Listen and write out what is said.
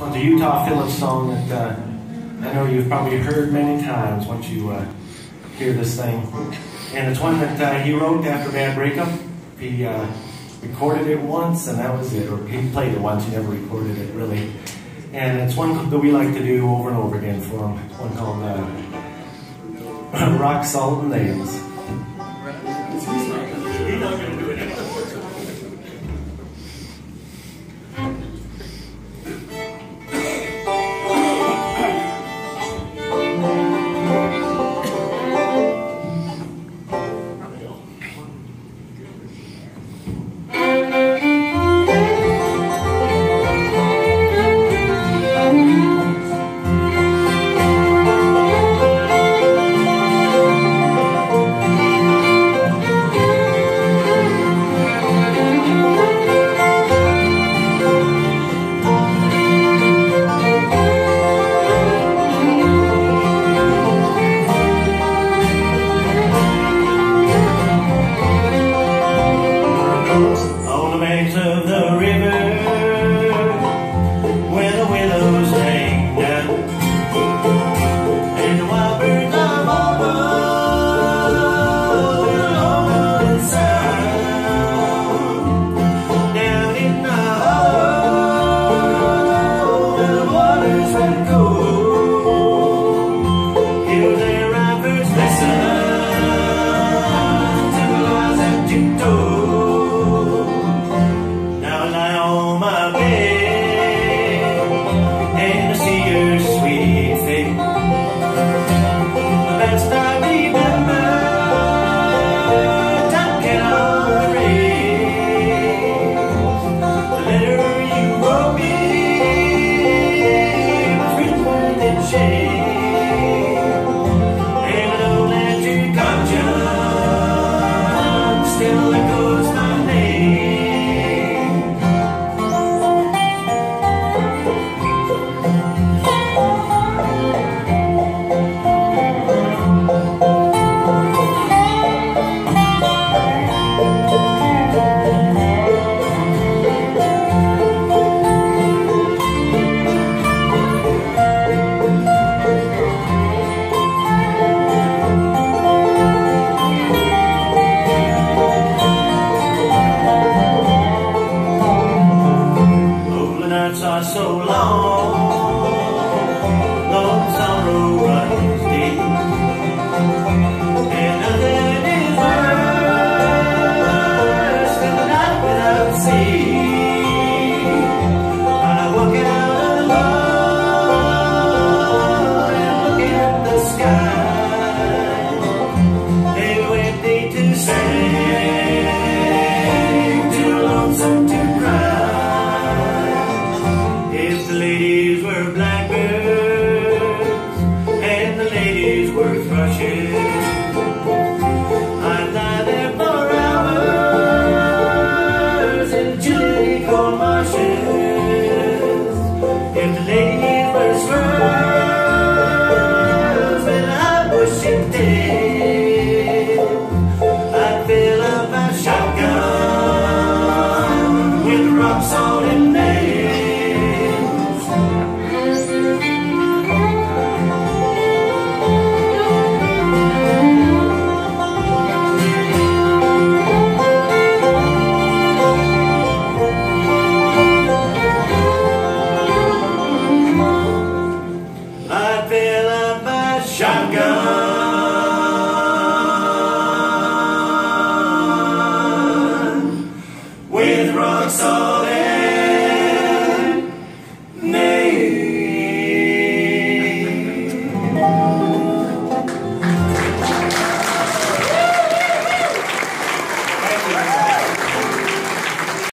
Well, the Utah Phillips song that uh, I know you've probably heard many times once you uh, hear this thing. And it's one that uh, he wrote after Bad Breakup. He uh, recorded it once and that was it. Or he played it once, he never recorded it really. And it's one that we like to do over and over again for him. One called uh, Rock Salt and Nails. You. shotgun with rock solid. Name.